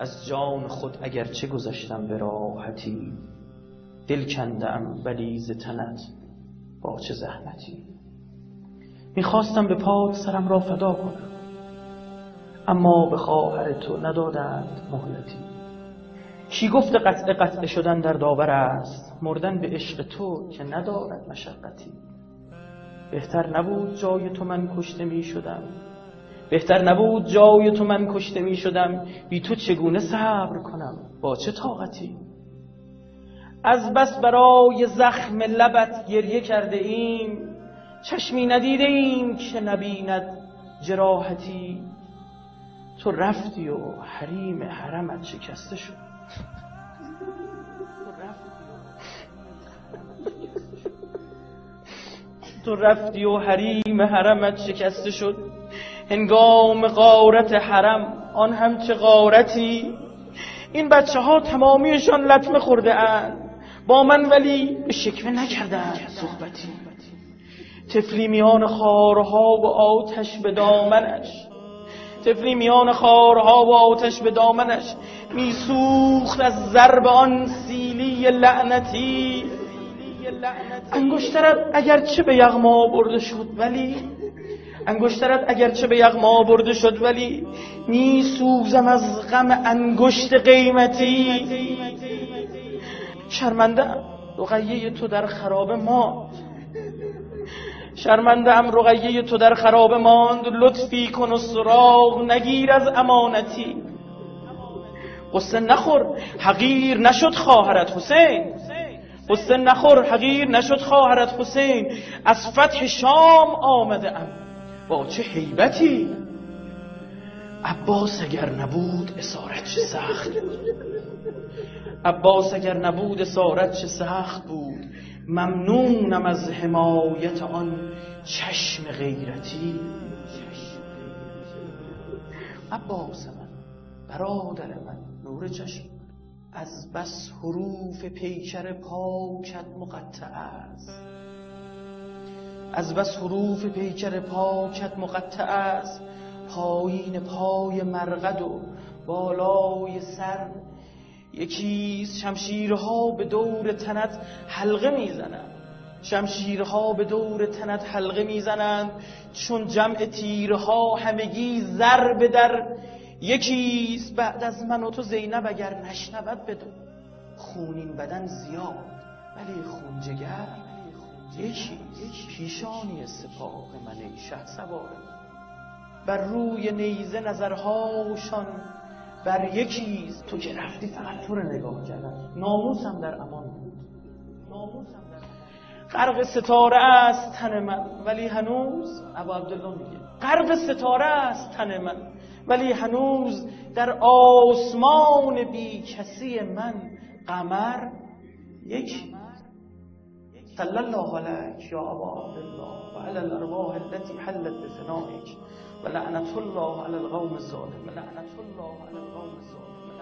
از جان خود اگر چه گذشتم به راحتی؟ دل کندم ولی ز تنت با چه زحمتی؟ می‌خواستم به پاد سرم را فدا کنم اما به خواهر تو ندادند مهلتی. کی گفت قطع قطع شدن در داور است؟ مردن به عشق تو که ندارد مشقتی. بهتر نبود جای تو من کشته می شدم بهتر نبود جای تو من کشته می شدم. بی تو چگونه صبر کنم؟ با چه طاقتی؟ از بس برای زخم لبت گریه کرده ایم. چشمی ندیده ایم که نبیند جراحتی. تو رفتی و حریم حرمت شکسته شد. تو رفتی و حریم حرمت شکسته شد. هنگام غارت حرم آن هم چه غارتی. این بچه ها تمامیشان لطمه خورده اند. با من ولی به شکوه نکردند صحبتی. تفلی میان خارها و آتش به دامنش. تفلی میان خارها و آتش به دامنش. میسوخت از ضرب آن سیلی لعنتی. انگشترت اگرچه به یغما برده شد ولی انگشترت اگرچه به یغما برده شد ولی می سوزم از غم انگشت قیمتی. شرمنده رقیه تو در خراب ماند شرمنده ام رقیه تو در خراب ماند. لطفی کن و سراغ نگیر از امانتی. قصه نخور حقیر نشد خواهرت حسین. قصه نخور حقیر نشد خواهرت حسین. از فتح شام آمده ام. با چه حیبتی؟ عباس اگر نبود اسارت چه سخت؟ عباس اگر نبود اسارت چه سخت بود؟ ممنونم از حمایت آن چشم غیرتی. عباس من برادر من نور چشم از بس حروف پیکر پاکت مقطع است. از بس حروف پیکر پاکت مقطع است. پایین پای مرقد و بالای سر. یکیز شمشیرها به دور تنت حلقه می‌زنند. شمشیرها به دور تنت حلقه می‌زنند. چون جمع تیرها همگی ضرب در. یکیست بعد از من و تو زینب اگر نشنود بدون خونین بدن زیاد ولی خون جگر. یکی پیشانی سپاه من ای شه سوار بر روی نیزه نظرهاشان بر یکیست تو که رفتی فقط تو رو نگاه کردن ناموسم در امان بود. ناموسم غرق ستاره است تن من ولی هنوز ابا عبدالله میگه غرق ستاره است تن من ولی هنوز در آسمان بی کسی من قمر یک صلى الله عليك يا أبا عبد الله. وعلى الأرواح التي حلت بفنائك. ولعنة الله على الغوم الظالم ولعنة الله على الغوم الظالم